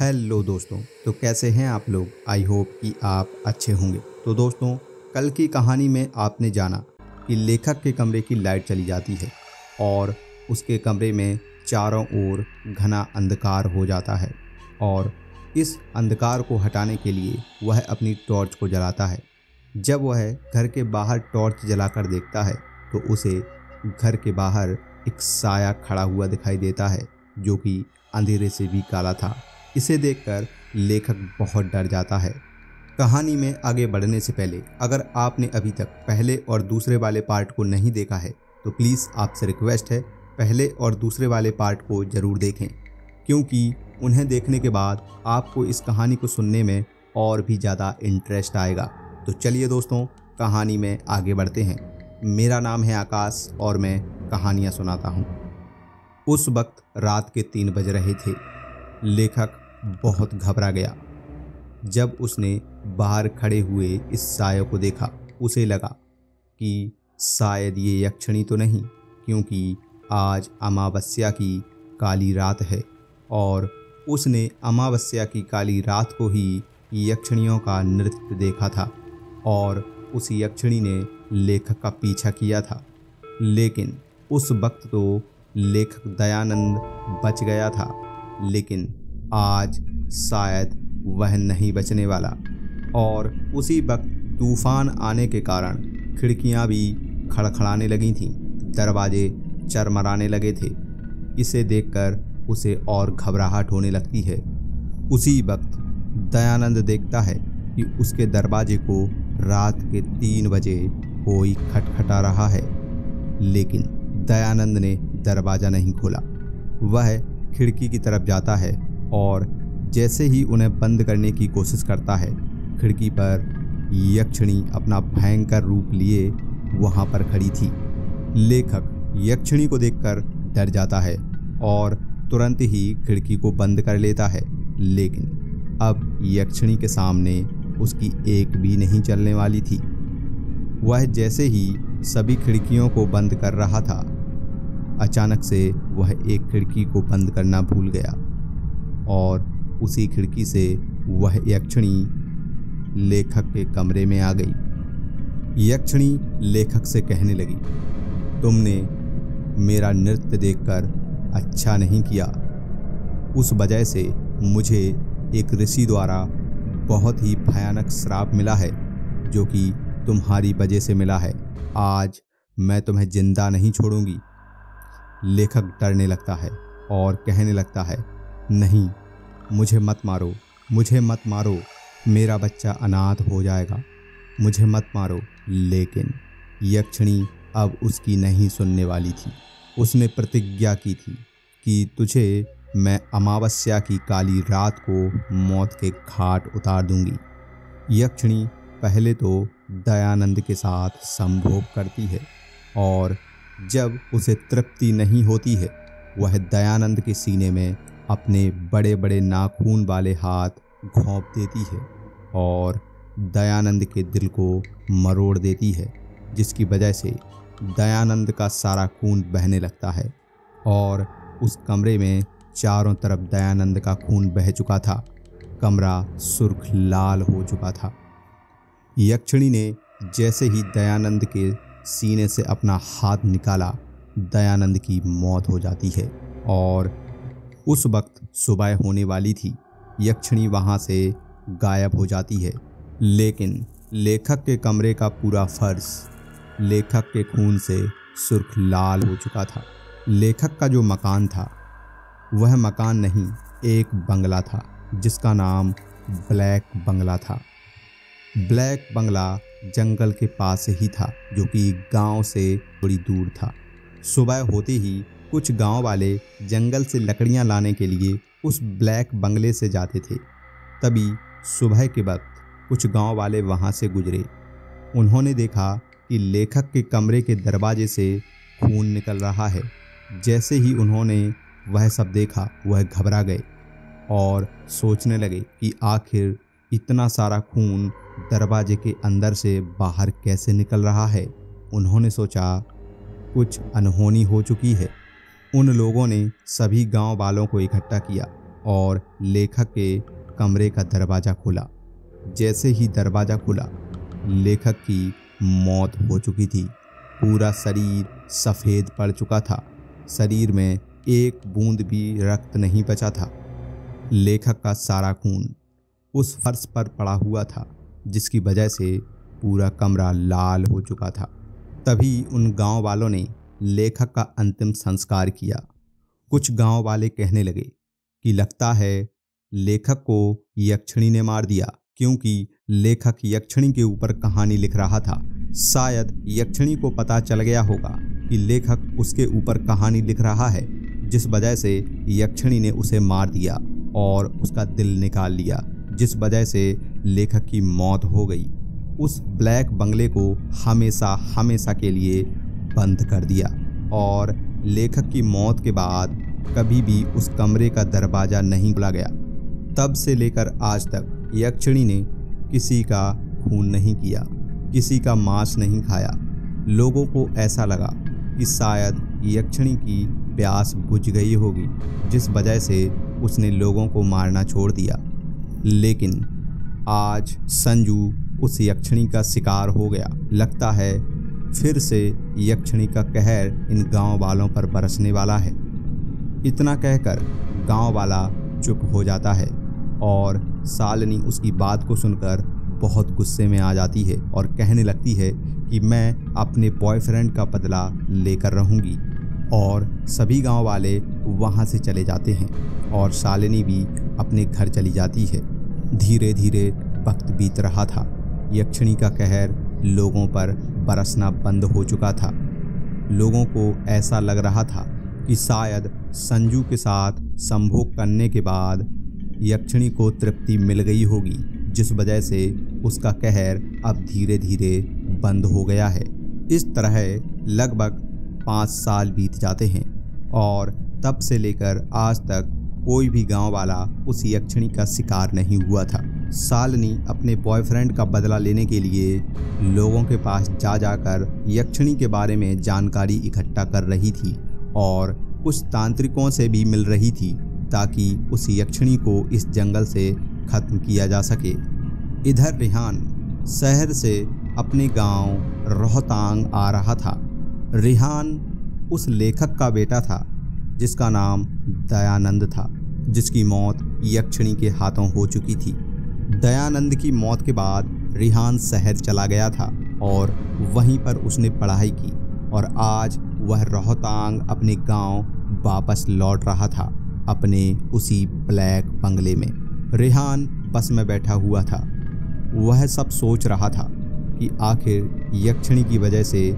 Hello दोस्तों तो कैसे हैं आप लोग? आई होप कि आप अच्छे होंगे। तो दोस्तों, कल की कहानी में आपने जाना कि लेखक के कमरे की लाइट चली जाती है और उसके कमरे में चारों ओर घना अंधकार हो जाता है और इस अंधकार को हटाने के लिए वह अपनी टॉर्च को जलाता है। जब वह घर के बाहर टॉर्च जलाकर देखता है तो उसे घर के बाहर एक साया खड़ा हुआ दिखाई देता है, जो कि अंधेरे से भी काला था। इसे देखकर लेखक बहुत डर जाता है। कहानी में आगे बढ़ने से पहले, अगर आपने अभी तक पहले और दूसरे वाले पार्ट को नहीं देखा है तो प्लीज़ आपसे रिक्वेस्ट है, पहले और दूसरे वाले पार्ट को ज़रूर देखें, क्योंकि उन्हें देखने के बाद आपको इस कहानी को सुनने में और भी ज़्यादा इंटरेस्ट आएगा। तो चलिए दोस्तों, कहानी में आगे बढ़ते हैं। मेरा नाम है आकाश और मैं कहानियाँ सुनाता हूँ। उस वक्त रात के तीन बज रहे थे। लेखक बहुत घबरा गया। जब उसने बाहर खड़े हुए इस साय को देखा, उसे लगा कि शायद ये यक्षिणी तो नहीं, क्योंकि आज अमावस्या की काली रात है और उसने अमावस्या की काली रात को ही यक्षिणियों का नृत्य देखा था और उस यक्षिणी ने लेखक का पीछा किया था। लेकिन उस वक्त तो लेखक दयानंद बच गया था, लेकिन आज शायद वह नहीं बचने वाला। और उसी वक्त तूफ़ान आने के कारण खिड़कियाँ भी खड़खड़ाने लगी थीं, दरवाजे चरमराने लगे थे। इसे देखकर उसे और घबराहट होने लगती है। उसी वक्त दयानंद देखता है कि उसके दरवाजे को रात के तीन बजे कोई खटखटा रहा है। लेकिन दयानंद ने दरवाज़ा नहीं खोला। वह खिड़की की तरफ़ जाता है और जैसे ही उन्हें बंद करने की कोशिश करता है, खिड़की पर यक्षिणी अपना भयंकर रूप लिए वहाँ पर खड़ी थी। लेखक यक्षिणी को देखकर डर जाता है और तुरंत ही खिड़की को बंद कर लेता है। लेकिन अब यक्षिणी के सामने उसकी एक भी नहीं चलने वाली थी। वह जैसे ही सभी खिड़कियों को बंद कर रहा था, अचानक से वह एक खिड़की को बंद करना भूल गया। और उसी खिड़की से वह यक्षिणी लेखक के कमरे में आ गई। यक्षिणी लेखक से कहने लगी, तुमने मेरा नृत्य देखकर अच्छा नहीं किया। उस वजह से मुझे एक ऋषि द्वारा बहुत ही भयानक श्राप मिला है, जो कि तुम्हारी वजह से मिला है। आज मैं तुम्हें ज़िंदा नहीं छोड़ूँगी। लेखक डरने लगता है और कहने लगता है नहीं, मुझे मत मारो, मुझे मत मारो, मेरा बच्चा अनाथ हो जाएगा। मुझे मत मारो, लेकिन यक्षिणी अब उसकी नहीं सुनने वाली थी। उसने प्रतिज्ञा की थी कि तुझे मैं अमावस्या की काली रात को मौत के घाट उतार दूँगी। यक्षिणी पहले तो दयानंद के साथ संभोग करती है और जब उसे तृप्ति नहीं होती है, वह दयानंद के सीने में अपने बड़े बड़े नाखून वाले हाथ घोंप देती है और दयानंद के दिल को मरोड़ देती है, जिसकी वजह से दयानंद का सारा खून बहने लगता है और उस कमरे में चारों तरफ़ दयानंद का खून बह चुका था। कमरा सुर्ख लाल हो चुका था। यक्षिणी ने जैसे ही दयानंद के सीने से अपना हाथ निकाला, दयानंद की मौत हो जाती है और उस वक्त सुबह होने वाली थी। यक्षिणी वहाँ से गायब हो जाती है। लेकिन लेखक के कमरे का पूरा फर्श लेखक के खून से सुर्ख लाल हो चुका था। लेखक का जो मकान था, वह मकान नहीं, एक बंगला था, जिसका नाम ब्लैक बंगला था। ब्लैक बंगला जंगल के पास ही था, जो कि गाँव से थोड़ी दूर था। सुबह होते ही कुछ गाँव वाले जंगल से लकड़ियाँ लाने के लिए उस ब्लैक बंगले से जाते थे। तभी सुबह के वक्त कुछ गाँव वाले वहाँ से गुजरे। उन्होंने देखा कि लेखक के कमरे के दरवाजे से खून निकल रहा है। जैसे ही उन्होंने वह सब देखा, वह घबरा गए और सोचने लगे कि आखिर इतना सारा खून दरवाजे के अंदर से बाहर कैसे निकल रहा है। उन्होंने सोचा, कुछ अनहोनी हो चुकी है। उन लोगों ने सभी गाँव वालों को इकट्ठा किया और लेखक के कमरे का दरवाज़ा खुला। जैसे ही दरवाज़ा खुला, लेखक की मौत हो चुकी थी। पूरा शरीर सफ़ेद पड़ चुका था। शरीर में एक बूंद भी रक्त नहीं बचा था। लेखक का सारा खून उस फर्श पर पड़ा हुआ था, जिसकी वजह से पूरा कमरा लाल हो चुका था। तभी उन गाँव वालों ने लेखक का अंतिम संस्कार किया। कुछ गाँव वाले कहने लगे कि लगता है लेखक को यक्षिणी ने मार दिया, क्योंकि लेखक यक्षिणी के ऊपर कहानी लिख रहा था। शायद यक्षिणी को पता चल गया होगा कि लेखक उसके ऊपर कहानी लिख रहा है, जिस वजह से यक्षिणी ने उसे मार दिया और उसका दिल निकाल लिया, जिस वजह से लेखक की मौत हो गई। उस ब्लैक बंगले को हमेशा हमेशा के लिए बंद कर दिया और लेखक की मौत के बाद कभी भी उस कमरे का दरवाज़ा नहीं खुला गया। तब से लेकर आज तक यक्षिणी ने किसी का खून नहीं किया, किसी का मांस नहीं खाया। लोगों को ऐसा लगा कि शायद यक्षिणी की प्यास बुझ गई होगी, जिस वजह से उसने लोगों को मारना छोड़ दिया। लेकिन आज संजू उस यक्षिणी का शिकार हो गया। लगता है फिर से यक्षिणी का कहर इन गाँव वालों पर बरसने वाला है। इतना कहकर गाँव वाला चुप हो जाता है और सालनी उसकी बात को सुनकर बहुत गुस्से में आ जाती है और कहने लगती है कि मैं अपने बॉयफ्रेंड का बदला लेकर रहूँगी और सभी गाँव वाले वहाँ से चले जाते हैं और शालिनी भी अपने घर चली जाती है। धीरे धीरे वक्त बीत रहा था। यक्षिणी का कहर लोगों पर बरसना बंद हो चुका था। लोगों को ऐसा लग रहा था कि शायद संजू के साथ संभोग करने के बाद यक्षिणी को तृप्ति मिल गई होगी, जिस वजह से उसका कहर अब धीरे धीरे बंद हो गया है। इस तरह लगभग पाँच साल बीत जाते हैं और तब से लेकर आज तक कोई भी गाँव वाला उस यक्षिणी का शिकार नहीं हुआ था। सालनी अपने बॉयफ्रेंड का बदला लेने के लिए लोगों के पास जा जाकर यक्षिणी के बारे में जानकारी इकट्ठा कर रही थी और कुछ तांत्रिकों से भी मिल रही थी ताकि उस यक्षिणी को इस जंगल से खत्म किया जा सके। इधर रिहान शहर से अपने गाँव रोहतांग आ रहा था। रिहान उस लेखक का बेटा था। जिसका नाम दयानंद था, जिसकी मौत यक्षिणी के हाथों हो चुकी थी। दयानंद की मौत के बाद रिहान शहर चला गया था और वहीं पर उसने पढ़ाई की और आज वह रोहतांग अपने गाँव वापस लौट रहा था, अपने उसी ब्लैक बंगले में। रिहान बस में बैठा हुआ था। वह सब सोच रहा था कि आखिर यक्षिणी की वजह से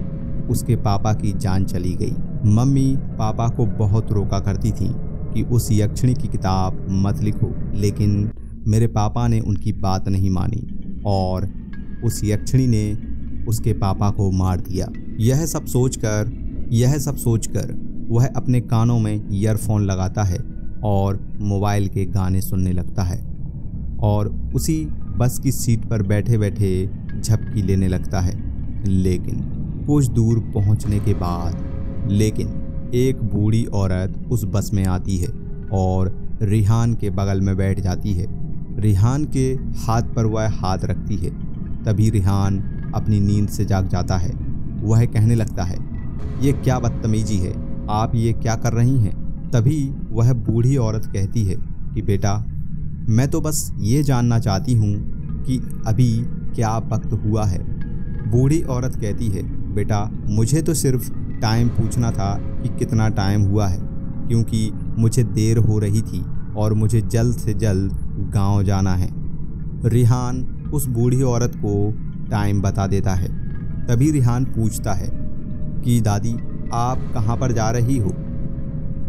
उसके पापा की जान चली गई। मम्मी पापा को बहुत रोका करती थी कि उस यक्षिणी की किताब मत लिखो, लेकिन मेरे पापा ने उनकी बात नहीं मानी और उस यक्षिणी ने उसके पापा को मार दिया। यह सब सोचकर, यह सब सोचकर वह अपने कानों में ईयरफोन लगाता है और मोबाइल के गाने सुनने लगता है और उसी बस की सीट पर बैठे बैठे झपकी लेने लगता है। लेकिन कुछ दूर पहुँचने के बाद लेकिन एक बूढ़ी औरत उस बस में आती है और रिहान के बगल में बैठ जाती है। रिहान के हाथ पर वह हाथ रखती है। तभी रिहान अपनी नींद से जाग जाता है। वह कहने लगता है, ये क्या बदतमीजी है? आप ये क्या कर रही हैं? तभी वह बूढ़ी औरत कहती है कि, बेटा, मैं तो बस ये जानना चाहती हूँ कि अभी क्या वक्त हुआ है? बूढ़ी औरत कहती है, बेटा, मुझे तो सिर्फ़ टाइम पूछना था कि कितना टाइम हुआ है, क्योंकि मुझे देर हो रही थी और मुझे जल्द से जल्द गाँव जाना है। रिहान उस बूढ़ी औरत को टाइम बता देता है। तभी रिहान पूछता है कि, दादी, आप कहाँ पर जा रही हो?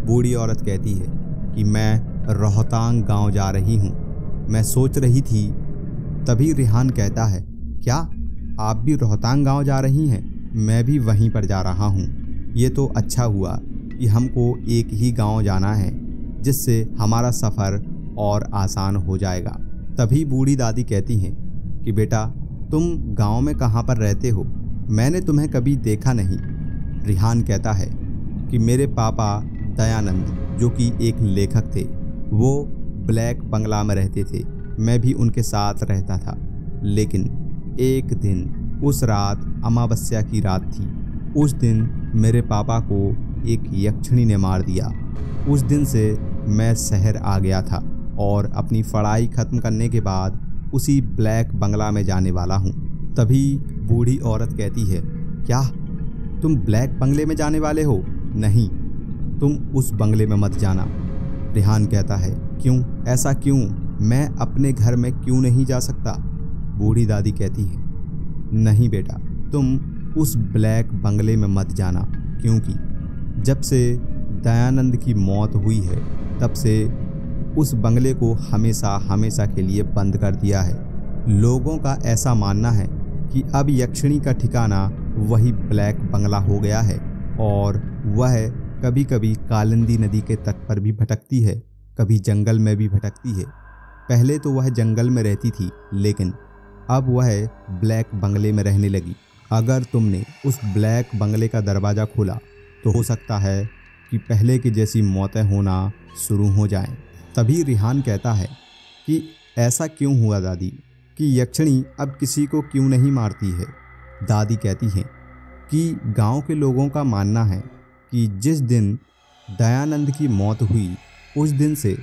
बूढ़ी औरत कहती है कि, मैं रोहतांग गाँव जा रही हूँ। मैं सोच रही थी। तभी रिहान कहता है, क्या आप भी रोहतांग गाँव जा रही हैं? मैं भी वहीं पर जा रहा हूँ। ये तो अच्छा हुआ कि हमको एक ही गाँव जाना है, जिससे हमारा सफ़र और आसान हो जाएगा। तभी बूढ़ी दादी कहती हैं कि, बेटा, तुम गाँव में कहाँ पर रहते हो? मैंने तुम्हें कभी देखा नहीं। रिहान कहता है कि, मेरे पापा दयानंद, जो कि एक लेखक थे, वो ब्लैक बंगला में रहते थे। मैं भी उनके साथ रहता था। लेकिन एक दिन, उस रात, अमावस्या की रात थी। उस दिन मेरे पापा को एक यक्षिणी ने मार दिया। उस दिन से मैं शहर आ गया था और अपनी पढ़ाई ख़त्म करने के बाद उसी ब्लैक बंगला में जाने वाला हूँ। तभी बूढ़ी औरत कहती है, क्या तुम ब्लैक बंगले में जाने वाले हो? नहीं, तुम उस बंगले में मत जाना। रिहान कहता है, क्यों? ऐसा क्यों? मैं अपने घर में क्यों नहीं जा सकता? बूढ़ी दादी कहती है, नहीं बेटा, तुम उस ब्लैक बंगले में मत जाना, क्योंकि जब से दयानंद की मौत हुई है, तब से उस बंगले को हमेशा हमेशा के लिए बंद कर दिया है। लोगों का ऐसा मानना है कि अब यक्षिणी का ठिकाना वही ब्लैक बंगला हो गया है, और वह कभी कभी कालिंदी नदी के तट पर भी भटकती है, कभी जंगल में भी भटकती है। पहले तो वह जंगल में रहती थी, लेकिन अब वह ब्लैक बंगले में रहने लगी। अगर तुमने उस ब्लैक बंगले का दरवाज़ा खोला तो हो सकता है कि पहले की जैसी मौतें होना शुरू हो जाएँ। तभी रिहान कहता है कि ऐसा क्यों हुआ दादी? कि यक्षिणी अब किसी को क्यों नहीं मारती है? दादी कहती हैं कि गाँव के लोगों का मानना है कि जिस दिन दयानंद की मौत हुई, उस दिन से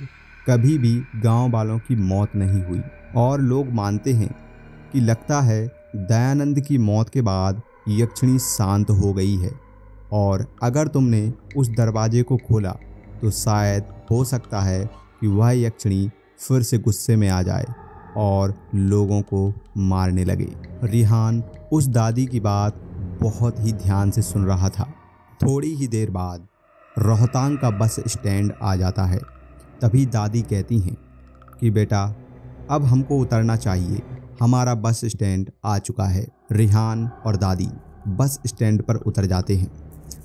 कभी भी गाँव वालों की मौत नहीं हुई। और लोग मानते हैं कि लगता है दयानंद की मौत के बाद यक्षिणी शांत हो गई है। और अगर तुमने उस दरवाजे को खोला तो शायद हो सकता है कि वह यक्षिणी फिर से गुस्से में आ जाए और लोगों को मारने लगे। रिहान उस दादी की बात बहुत ही ध्यान से सुन रहा था। थोड़ी ही देर बाद रोहतांग का बस स्टैंड आ जाता है। तभी दादी कहती हैं कि, बेटा, अब हमको उतरना चाहिए। हमारा बस स्टैंड आ चुका है रिहान और दादी। बस स्टैंड पर उतर जाते हैं।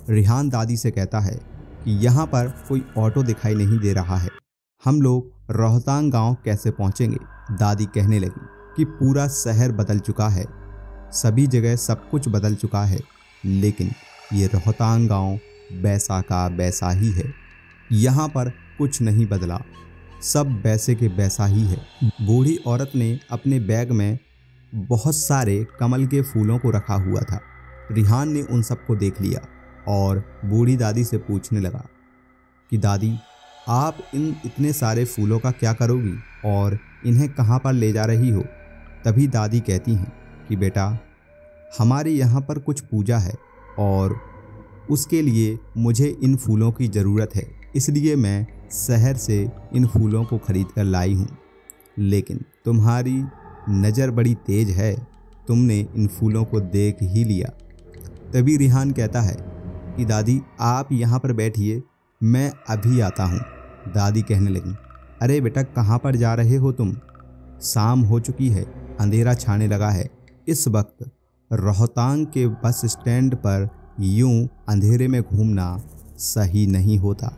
रिहान दादी से कहता है कि यहाँ पर कोई ऑटो दिखाई नहीं दे रहा है। हम लोग रोहतांग गाँव कैसे पहुँचेंगे? दादी कहने लगी कि पूरा शहर बदल चुका है। सभी जगह सब कुछ बदल चुका है, लेकिन ये रोहतांग गाँव बैसा का वैसा ही है। यहाँ पर कुछ नहीं बदला। सब वैसे के वैसा ही है। बूढ़ी औरत ने अपने बैग में बहुत सारे कमल के फूलों को रखा हुआ था। रिहान ने उन सबको देख लिया और बूढ़ी दादी से पूछने लगा कि, दादी, आप इन इतने सारे फूलों का क्या करोगी और इन्हें कहाँ पर ले जा रही हो? तभी दादी कहती हैं कि, बेटा, हमारे यहाँ पर कुछ पूजा है और उसके लिए मुझे इन फूलों की ज़रूरत है। इसलिए मैं शहर से इन फूलों को खरीद कर लाई हूँ। लेकिन तुम्हारी नज़र बड़ी तेज है। तुमने इन फूलों को देख ही लिया। तभी रिहान कहता है कि, दादी, आप यहाँ पर बैठिए। मैं अभी आता हूँ। दादी कहने लगी, अरे बेटा, कहाँ पर जा रहे हो तुम? शाम हो चुकी है, अंधेरा छाने लगा है। इस वक्त रोहतांग के बस स्टैंड पर यूँ अंधेरे में घूमना सही नहीं होता।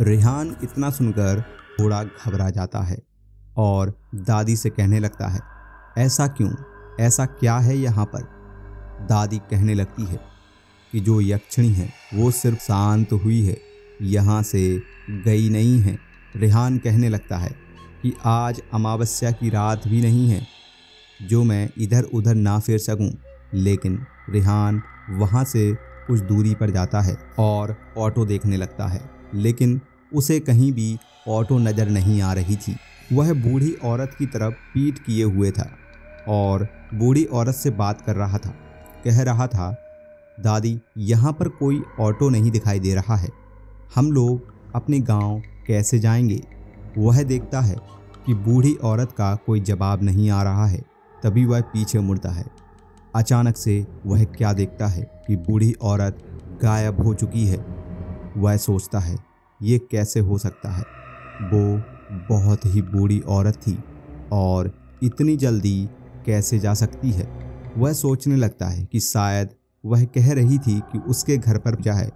रेहान इतना सुनकर थोड़ा घबरा जाता है और दादी से कहने लगता है, ऐसा क्यों? ऐसा क्या है यहाँ पर? दादी कहने लगती है कि जो यक्षिणी है, वो सिर्फ़ शांत हुई है, यहाँ से गई नहीं है। रेहान कहने लगता है कि आज अमावस्या की रात भी नहीं है, जो मैं इधर उधर ना फिर सकूँ, लेकिन रेहान वहाँ से कुछ दूरी पर जाता है और ऑटो देखने लगता है। लेकिन उसे कहीं भी ऑटो नज़र नहीं आ रही थी। वह बूढ़ी औरत की तरफ़ पीठ किए हुए था और बूढ़ी औरत से बात कर रहा था। कह रहा था, दादी, यहाँ पर कोई ऑटो नहीं दिखाई दे रहा है। हम लोग अपने गाँव कैसे जाएँगे? वह देखता है कि बूढ़ी औरत का कोई जवाब नहीं आ रहा है, तभी वह पीछे मुड़ता है। अचानक से वह क्या देखता है कि बूढ़ी औरत गायब हो चुकी है। वह सोचता है, ये कैसे हो सकता है? वो बहुत ही बूढ़ी औरत थी और इतनी जल्दी कैसे जा सकती है? वह सोचने लगता है कि शायद वह कह रही थी कि उसके घर पर जाए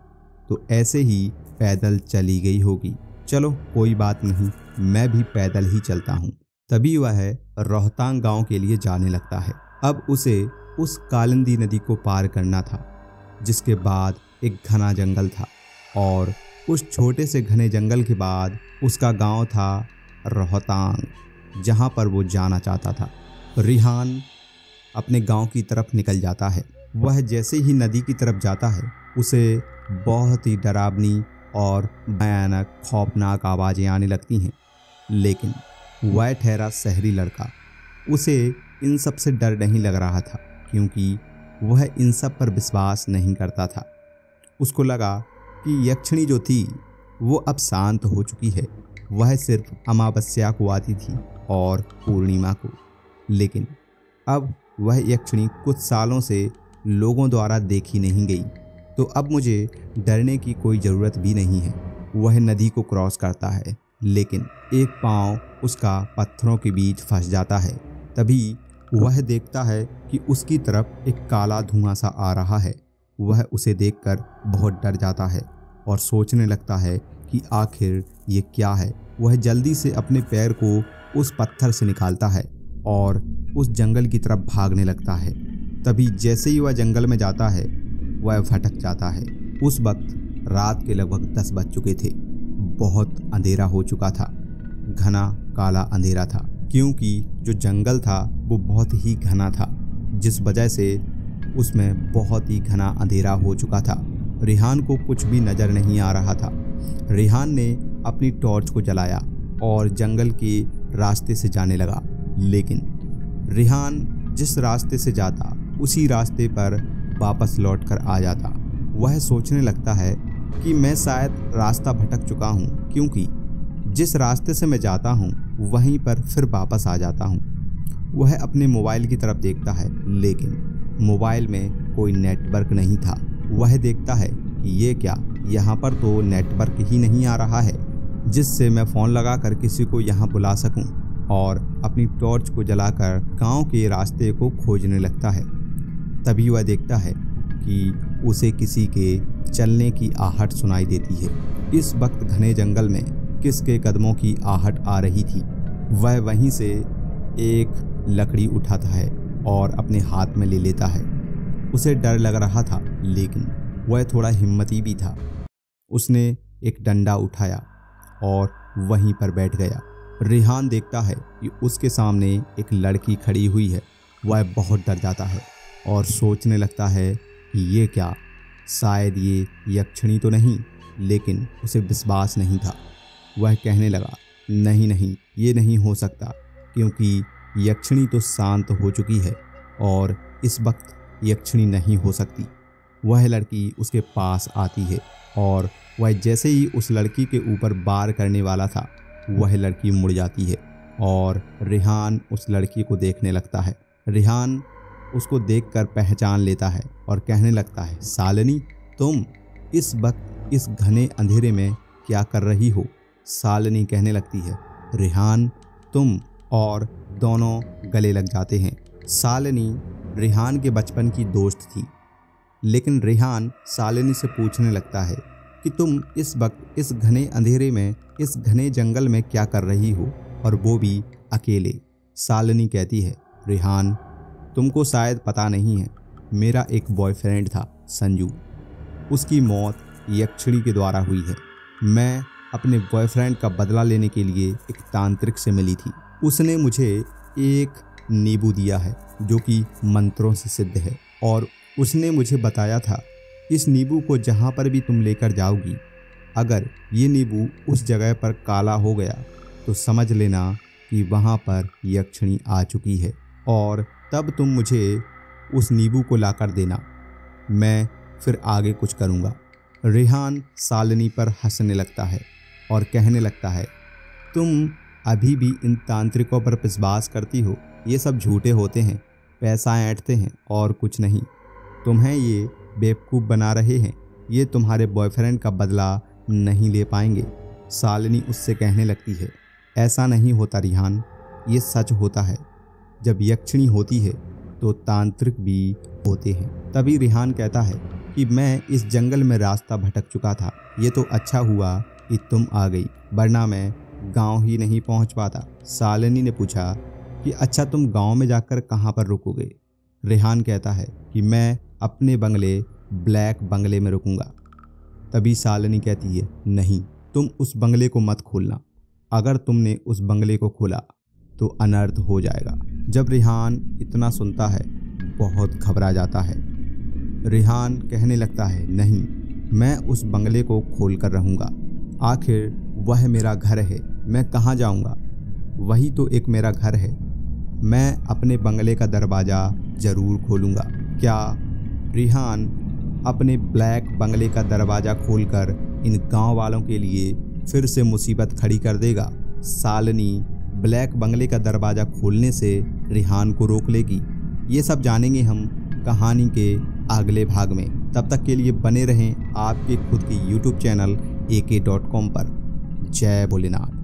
तो ऐसे ही पैदल चली गई होगी। चलो, कोई बात नहीं, मैं भी पैदल ही चलता हूँ। तभी वह रोहतांग गाँव के लिए जाने लगता है। अब उसे उस कालिंदी नदी को पार करना था, जिसके बाद एक घना जंगल था। और उस छोटे से घने जंगल के बाद उसका गाँव था रोहतांग, जहाँ पर वो जाना चाहता था। रिहान अपने गाँव की तरफ़ निकल जाता है। वह जैसे ही नदी की तरफ़ जाता है, उसे बहुत ही डरावनी और भयानक, खौफनाक आवाज़ें आने लगती हैं। लेकिन वह ठहरा शहरी लड़का। उसे इन सबसे डर नहीं लग रहा था, क्योंकि वह इन सब पर विश्वास नहीं करता था। उसको लगा कि यक्षिणी जो थी, वो अब शांत हो चुकी है। वह सिर्फ़ अमावस्या को आती थी और पूर्णिमा को। लेकिन अब वह यक्षिणी कुछ सालों से लोगों द्वारा देखी नहीं गई। तो अब मुझे डरने की कोई ज़रूरत भी नहीं है। वह नदी को क्रॉस करता है, लेकिन एक पाँव उसका पत्थरों के बीच फंस जाता है। तभी वह देखता है कि उसकी तरफ़ एक काला धुआँ सा आ रहा है। वह उसे देखकर बहुत डर जाता है और सोचने लगता है कि आखिर ये क्या है। वह जल्दी से अपने पैर को उस पत्थर से निकालता है और उस जंगल की तरफ़ भागने लगता है। तभी जैसे ही वह जंगल में जाता है, वह भटक जाता है। उस वक्त रात के लगभग दस बज चुके थे। बहुत अंधेरा हो चुका था। घना काला अंधेरा था, क्योंकि जो जंगल था वो बहुत ही घना था, जिस वजह से उसमें बहुत ही घना अंधेरा हो चुका था। रिहान को कुछ भी नज़र नहीं आ रहा था। रिहान ने अपनी टॉर्च को जलाया और जंगल के रास्ते से जाने लगा। लेकिन रिहान जिस रास्ते से जाता, उसी रास्ते पर वापस लौट कर आ जाता। वह सोचने लगता है कि मैं शायद रास्ता भटक चुका हूँ, क्योंकि जिस रास्ते से मैं जाता हूँ, वहीं पर फिर वापस आ जाता हूँ। वह अपने मोबाइल की तरफ़ देखता है, लेकिन मोबाइल में कोई नेटवर्क नहीं था। वह देखता है कि ये क्या? यहाँ पर तो नेटवर्क ही नहीं आ रहा है, जिससे मैं फ़ोन लगाकर किसी को यहाँ बुला सकूँ और अपनी टॉर्च को जलाकर गाँव के रास्ते को खोजने लगता है। तभी वह देखता है कि उसे किसी के चलने की आहट सुनाई देती है। इस वक्त घने जंगल में किसके कदमों की आहट आ रही थी? वह वहीं से एक लकड़ी उठाता है और अपने हाथ में ले लेता है। उसे डर लग रहा था, लेकिन वह थोड़ा हिम्मती भी था। उसने एक डंडा उठाया और वहीं पर बैठ गया। रिहान देखता है कि उसके सामने एक लड़की खड़ी हुई है। वह बहुत डर जाता है और सोचने लगता है कि ये क्या? शायद ये यक्षिणी तो नहीं, लेकिन उसे विश्वास नहीं था। वह कहने लगा, नहीं नहीं, ये नहीं हो सकता, क्योंकि यक्षिणी तो शांत हो चुकी है और इस वक्त यक्षिणी नहीं हो सकती। वह लड़की उसके पास आती है और वह जैसे ही उस लड़की के ऊपर बार करने वाला था, वह लड़की मुड़ जाती है और रिहान उस लड़की को देखने लगता है। रिहान उसको देखकर पहचान लेता है और कहने लगता है, सालनी, तुम इस वक्त इस घने अंधेरे में क्या कर रही हो? सालनी कहने लगती है, रिहान, तुम और दोनों गले लग जाते हैं। सालनी रिहान के बचपन की दोस्त थी। लेकिन रिहान सालनी से पूछने लगता है कि तुम इस वक्त इस घने अंधेरे में, इस घने जंगल में क्या कर रही हो? और वो भी अकेले। सालनी कहती है, रिहान, तुमको शायद पता नहीं है, मेरा एक बॉयफ्रेंड था, संजू। उसकी मौत यक्षिणी के द्वारा हुई है। मैं अपने बॉयफ्रेंड का बदला लेने के लिए एक तांत्रिक से मिली थी। उसने मुझे एक नींबू दिया है, जो कि मंत्रों से सिद्ध है, और उसने मुझे बताया था, इस नींबू को जहाँ पर भी तुम लेकर जाओगी, अगर ये नींबू उस जगह पर काला हो गया तो समझ लेना कि वहाँ पर यक्षिणी आ चुकी है, और तब तुम मुझे उस नींबू को लाकर देना। मैं फिर आगे कुछ करूँगा। रेहान सालनी पर हंसने लगता है और कहने लगता है, तुम अभी भी इन तांत्रिकों पर विश्वास करती हो। ये सब झूठे होते हैं पैसा ऐंठते हैं और कुछ नहीं। तुम्हें ये बेवकूफ़ बना रहे हैं। ये तुम्हारे बॉयफ्रेंड का बदला नहीं ले पाएँगे। सालनी उससे कहने लगती है, ऐसा नहीं होता रिहान, ये सच होता है। जब यक्षिणी होती है तो तांत्रिक भी होते हैं। तभी रिहान कहता है कि मैं इस जंगल में रास्ता भटक चुका था। ये तो अच्छा हुआ कि तुम आ गई, वरना मैं गाँव ही नहीं पहुँच पाता। सालनी ने पूछा कि अच्छा तुम गाँव में जाकर कहाँ पर रुकोगे? रेहान कहता है कि, मैं अपने बंगले, ब्लैक बंगले में रुकूँगा। तभी सालनी कहती है, नहीं, तुम उस बंगले को मत खोलना। अगर तुमने उस बंगले को खोला तो अनर्थ हो जाएगा। जब रिहान इतना सुनता है, बहुत घबरा जाता है। रिहान कहने लगता है, नहीं, मैं उस बंगले को खोल कर रहूँगा। आखिर वह मेरा घर है। मैं कहाँ जाऊँगा? वही तो एक मेरा घर है। मैं अपने बंगले का दरवाज़ा ज़रूर खोलूँगा। क्या? रिहान अपने ब्लैक बंगले का दरवाज़ा खोलकर इन गाँव वालों के लिए फिर से मुसीबत खड़ी कर देगा? सालनी ब्लैक बंगले का दरवाज़ा खोलने से रिहान को रोक लेगी। ये सब जानेंगे हम कहानी के अगले भाग में। तब तक के लिए बने रहें आपके खुद के यूट्यूब चैनल ए पर। जय भोलेनाथ।